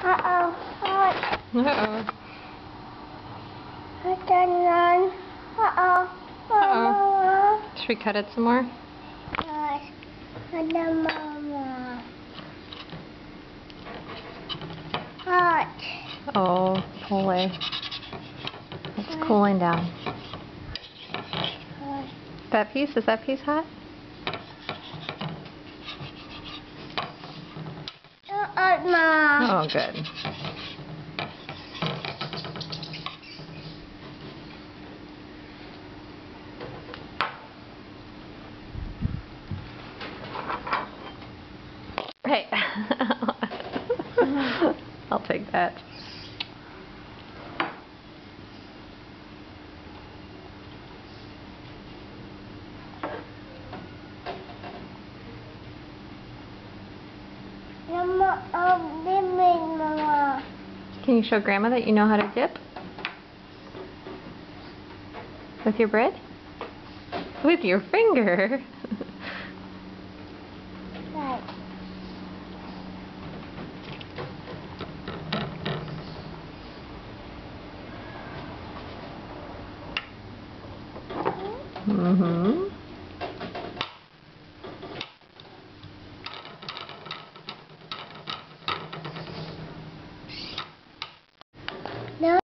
Uh-oh. Hot. Uh-oh. Hot done. Uh-oh. Uh-oh. Should we cut it some more? Hot. Hot done, Mama. Hot. Oh, pull away. It's cooling down. That piece, is that piece hot? Hot, Mom. Oh, good. Hey. I'll take that. Mama, um, lemon, Mama. Can you show Grandma that you know how to dip? With your bread? With your finger? Right. mm-hmm. No.